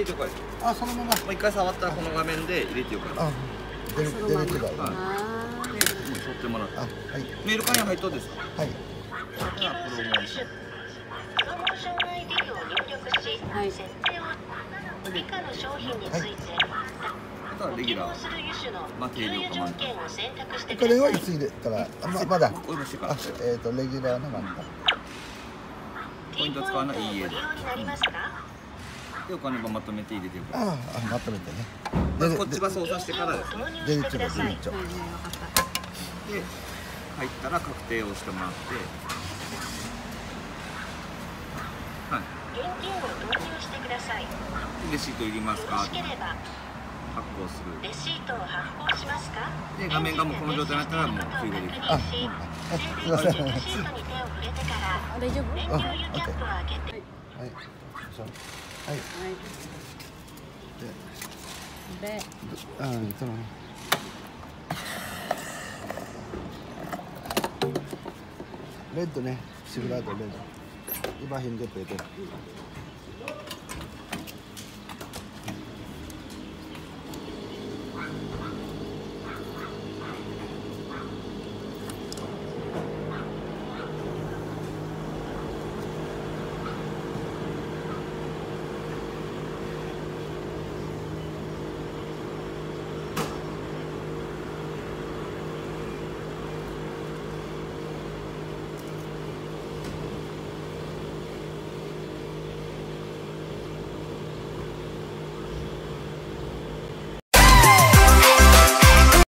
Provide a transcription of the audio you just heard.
れてよかい。あそのまま。もう一回触ったらこの画面で入れてよかいあ出る出るけどはいあ。でもう取ってもらって。あはい。メール会に入っとんですか？はい。じゃあプロモーションプロモーション ID を入力し、はい。設定を以下の商品につい。て、あとはレギュラー。する種種のまあ給油条件を選択してくこれださいはいつ入れたらあままだえっ、とレギュラーのなんかポイント使わないいいえで。ご利用になりますかでお金ばまとめて入れてよかいああまとめてね。まこっちは操作してからです。投入出るしてください出るはいはい分かったで入ったら確定をしてもらって。はい。現金を投入してください。レシートいりますろかしければ。発行する。レシートを発行しますか？で画面がもうこの状態になったらもう給油できるあしあすいません大丈夫燃はいはい。で。であそのレッドね。シグラードレッド。今品でペート